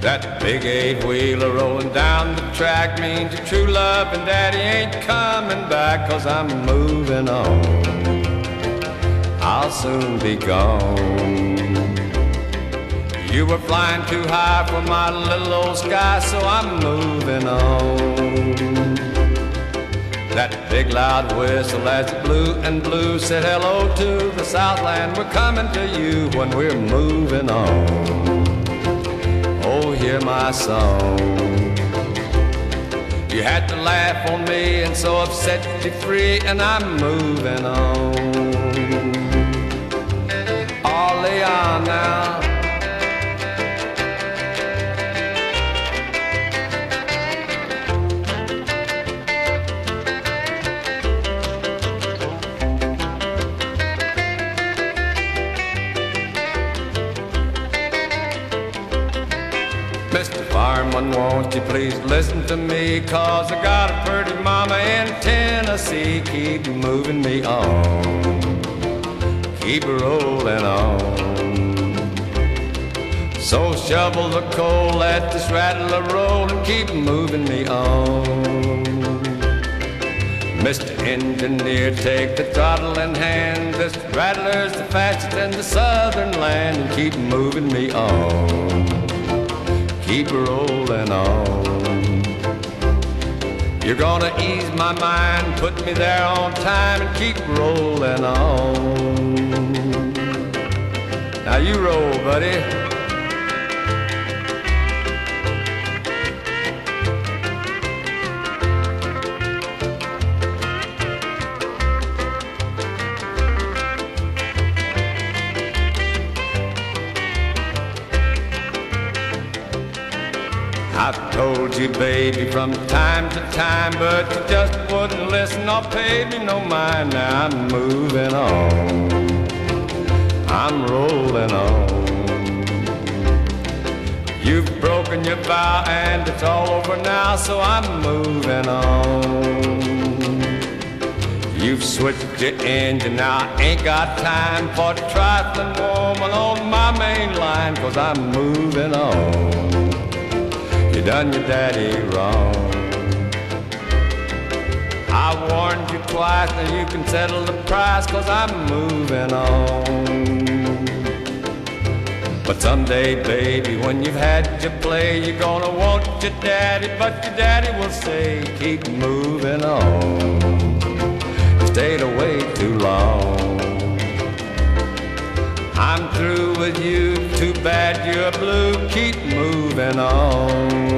That big eight wheeler rolling down the track means your true love and daddy ain't coming back cause I'm moving on. I'll soon be gone. You were flying too high for my little old sky, so I'm moving on. That big loud whistle as it blew and blew said hello to the Southland. We're coming to you when we're moving on hear my song. You had to laugh on me and so upset you free, and I'm moving on. Fireman, won't you please listen to me? Cause I got a pretty mama in Tennessee. Keep moving me on. Keep rolling on. So shovel the coal, let this rattler roll and keep moving me on. Mr. Engineer, take the throttle in hand. This rattler's the fastest in the southern land and keep moving me on keep rolling on. You're gonna ease my mind, put me there on time, and keep rolling on. Now you roll, buddy. I've told you, baby, from time to time, but you just wouldn't listen or pay me no mind. Now I'm moving on. I'm rolling on. You've broken your vow and it's all over now, so I'm moving on. You've switched your engine, now I ain't got time for trifling woman on my main line, cause I'm moving on you done your daddy wrong. I warned you twice, now you can settle the price, cause I'm moving on. But someday, baby, when you've had your play, you're gonna want your daddy, but your daddy will say, keep moving on. You stayed away too long. I'm through with you, too bad you're blue, keep moving on.